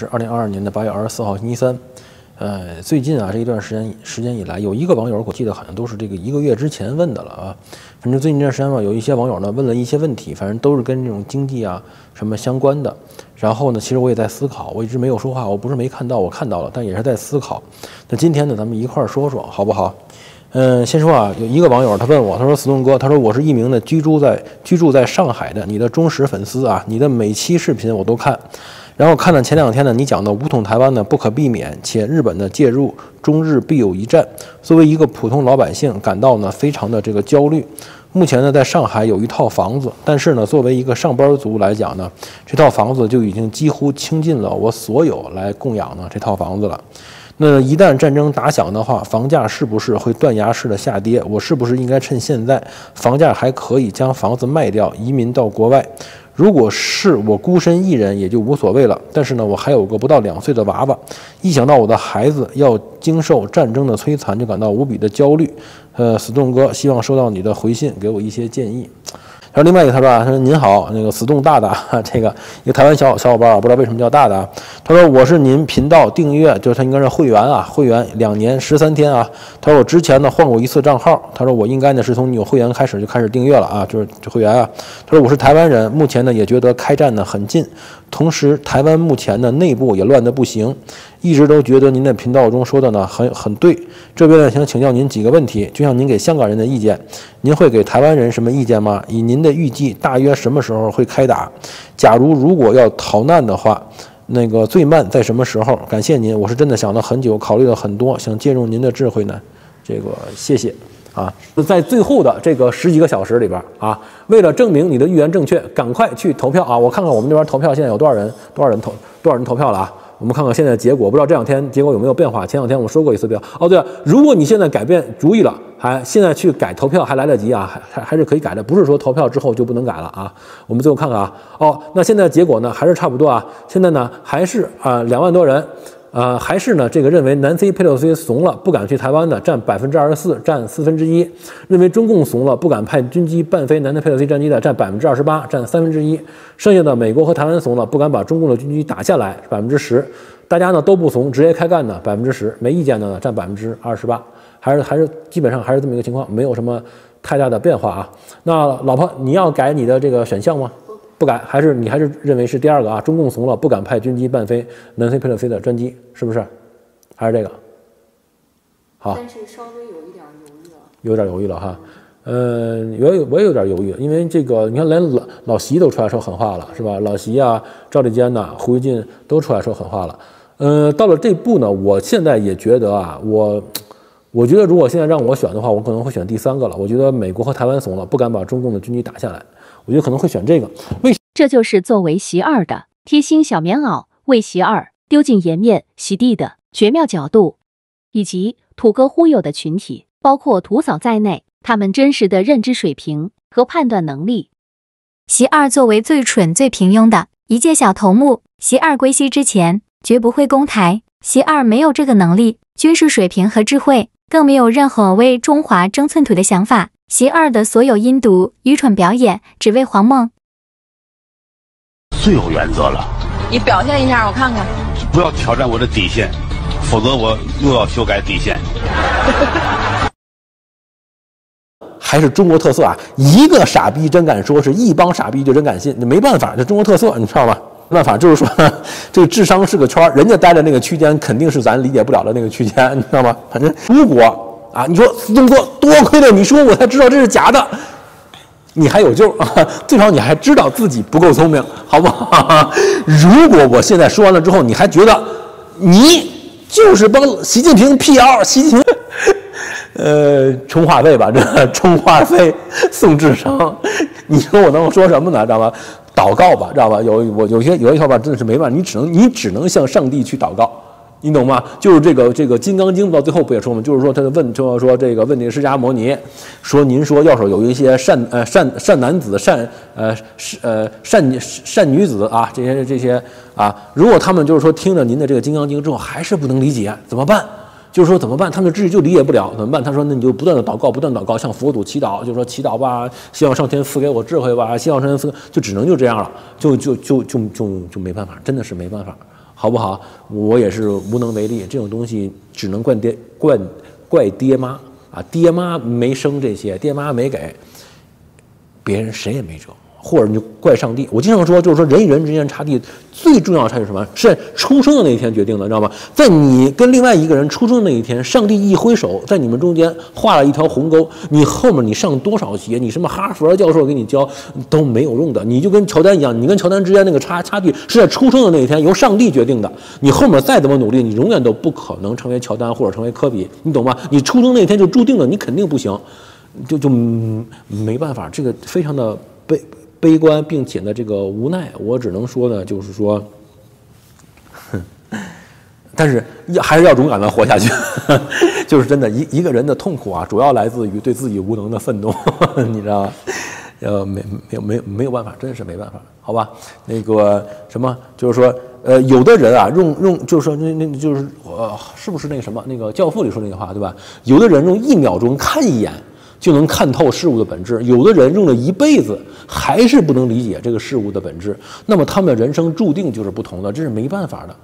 是二零二二年的八月二十四号星期三，呃，最近啊这一段时间时间以来，有一个网友，我记得好像都是这个一个月之前问的了啊。反正最近这段时间吧，有一些网友呢问了一些问题，反正都是跟这种经济啊什么相关的。然后呢，其实我也在思考，我一直没有说话，我不是没看到，我看到了，但也是在思考。那今天呢，咱们一块儿说说好不好？嗯，先说啊，有一个网友他问我，他说：“死东哥，他说我是一名的居住在居住在上海的你的忠实粉丝啊，你的每期视频我都看。”然后看了前两天呢，你讲的武统台湾呢不可避免，且日本的介入，中日必有一战。作为一个普通老百姓，感到呢非常的这个焦虑。目前呢，在上海有一套房子，但是呢，作为一个上班族来讲呢，这套房子就已经几乎倾尽了我所有来供养呢这套房子了。那一旦战争打响的话，房价是不是会断崖式的下跌？我是不是应该趁现在房价还可以将房子卖掉，移民到国外？如果是我孤身一人，也就无所谓了。但是呢，我还有个不到两岁的娃娃，一想到我的孩子要经受战争的摧残，就感到无比的焦虑。呃，死洞哥，希望收到你的回信，给我一些建议。然后另外一个他说啊，他说您好，那个死洞大大，这个一个台湾小小伙伴啊，不知道为什么叫大大。他说我是您频道订阅，就是他应该是会员啊，会员两年十三天啊。他说我之前呢换过一次账号，他说我应该呢是从你有会员开始就开始订阅了啊，就是会员啊。他说我是台湾人，目前呢也觉得开战呢很近。同时，台湾目前的内部也乱得不行，一直都觉得您的频道中说的呢很很对。这边呢想请教您几个问题，就像您给香港人的意见，您会给台湾人什么意见吗？以您您的预计，大约什么时候会开打？假如如果要逃难的话，那个最慢在什么时候？感谢您，我是真的想了很久，考虑了很多，想借助您的智慧呢。这个谢谢。啊，在最后的这个十几个小时里边啊，为了证明你的预言正确，赶快去投票啊！我看看我们这边投票现在有多少人，多少人投，多少人投票了啊？我们看看现在的结果，不知道这两天结果有没有变化？前两天我们说过一次票。哦，对了，如果你现在改变主意了，还现在去改投票还来得及啊，还还还是可以改的，不是说投票之后就不能改了啊。我们最后看看啊，哦，那现在结果呢还是差不多啊，现在呢还是啊两万多人。呃，还是呢，这个认为南非佩洛西怂了，不敢去台湾的占百分之二十四，占四分之一；认为中共怂了，不敢派军机伴飞南非佩洛西战机的占百分之二十八，占三分之一。剩下的美国和台湾怂了，不敢把中共的军机打下来，百分之十。大家呢都不怂，直接开干的百分之十，没意见的呢占百分之二十八，还是还是基本上还是这么一个情况，没有什么太大的变化啊。那老婆，你要改你的这个选项吗？不敢，还是你还是认为是第二个啊？中共怂了，不敢派军机伴飞南非佩洛西的专机，是不是？还是这个？好。但是稍微有一点犹豫了。有点犹豫了哈，嗯，我也我也有点犹豫，因为这个你看，连老老习都出来说狠话了，是吧？老习啊，赵立坚呐，胡锡进都出来说狠话了。嗯，到了这步呢，我现在也觉得啊，我我觉得如果现在让我选的话，我可能会选第三个了。我觉得美国和台湾怂了，不敢把中共的军机打下来。我觉得可能会选这个，为这就是作为席二的贴心小棉袄，为席二丢尽颜面洗地的绝妙角度，以及土哥忽悠的群体，包括土嫂在内，他们真实的认知水平和判断能力。席二作为最蠢、最平庸的一介小头目，席二归西之前绝不会攻台。席二没有这个能力、军事水平和智慧，更没有任何为中华争寸土的想法。其二的所有阴毒、愚蠢表演，只为黄梦。最有原则了，你表现一下，我看看。不要挑战我的底线，否则我又要修改底线。还是中国特色啊！一个傻逼真敢说，是一帮傻逼就真敢信。那没办法，这中国特色，你知道吧？没办法，就是说，这个智商是个圈人家待的那个区间肯定是咱理解不了的那个区间，你知道吗？反正如果。啊！你说死东哥，多亏了你说，我才知道这是假的。你还有救啊！最少你还知道自己不够聪明，好不好？如果我现在说完了之后，你还觉得你就是帮习近平辟谣，习近平呃充话费吧，这 充话费送智商，你说我能说什么呢？知道吧？祷告吧，知道吧？有我有些有些小伙伴，真的是没办法，你只能你只能向上帝去祷告。你懂吗？就是这个这个《金刚经》到最后不也说吗？就是说他的问，就说这个问这个释迦摩尼，说您说要是有一些善呃善善男子善呃善呃善善女子啊，这些这些啊，如果他们就是说听了您的这个《金刚经》之后还是不能理解，怎么办？就是说怎么办？他们知识就理解不了，怎么办？他说那你就不断的祷告，不断祷告，向佛祖祈祷，就是说祈祷吧，希望上天赐给我智慧吧，希望上天赐，就只能就这样了，就就就就就就没办法，真的是没办法。好不好？我也是无能为力，这种东西只能怪爹怪怪爹妈啊，爹妈没生这些，爹妈没给，别人谁也没辙。或者你就怪上帝。我经常说，就是说人与人之间差距最重要的差距是什么？是出生的那一天决定的，知道吗？在你跟另外一个人出生的那一天，上帝一挥手，在你们中间画了一条鸿沟。你后面你上多少学，你什么哈佛教授给你教都没有用的。你就跟乔丹一样，你跟乔丹之间那个差差距是在出生的那一天由上帝决定的。你后面再怎么努力，你永远都不可能成为乔丹或者成为科比，你懂吗？你出生那天就注定了，你肯定不行，就就没办法。这个非常的悲。悲观并且呢，这个无奈，我只能说呢，就是说，但是要还是要勇敢的活下去，就是真的，一一个人的痛苦啊，主要来自于对自己无能的愤怒，你知道吗？呃，没没有没有没有办法，真是没办法，好吧？那个什么，就是说，呃，有的人啊，用用，就是说，那那就是呃，是不是那个什么，那个教父里说那个话，对吧？有的人用一秒钟看一眼。就能看透事物的本质。有的人用了一辈子，还是不能理解这个事物的本质，那么他们的人生注定就是不同的，这是没办法的。